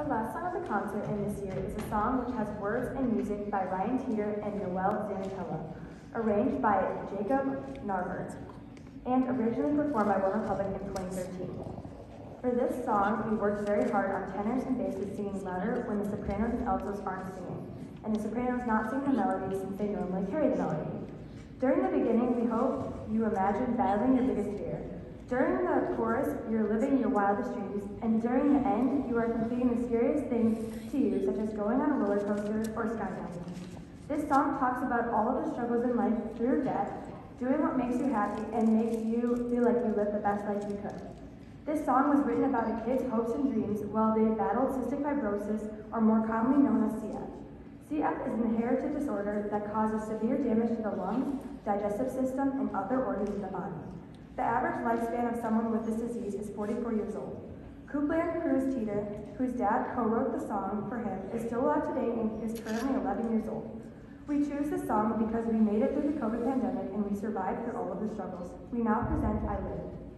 Our last song of the concert in this year is a song which has words and music by Ryan Tedder and Noel Zancanella, arranged by Jacob Narbert, and originally performed by OneRepublic in 2013. For this song, we worked very hard on tenors and basses singing louder when the sopranos and altos aren't singing, and the sopranos not sing the melody since they normally carry the melody. During the beginning, we hope you imagine battling your biggest fear. During the chorus, you're living your wildest dreams, and during the end, you are completing the scariest things to you, such as going on a roller coaster or skydiving. This song talks about all of the struggles in life through death, doing what makes you happy and makes you feel like you lived the best life you could. This song was written about a kid's hopes and dreams while they battled cystic fibrosis, or more commonly known as CF. CF is an inherited disorder that causes severe damage to the lungs, digestive system, and other organs in the body. The average lifespan of someone with this disease is 44 years old. Copeland Cruz Tedder, whose dad co-wrote the song for him, is still alive today and is currently 11 years old. We choose this song because we made it through the COVID pandemic and we survived through all of the struggles. We now present I Live.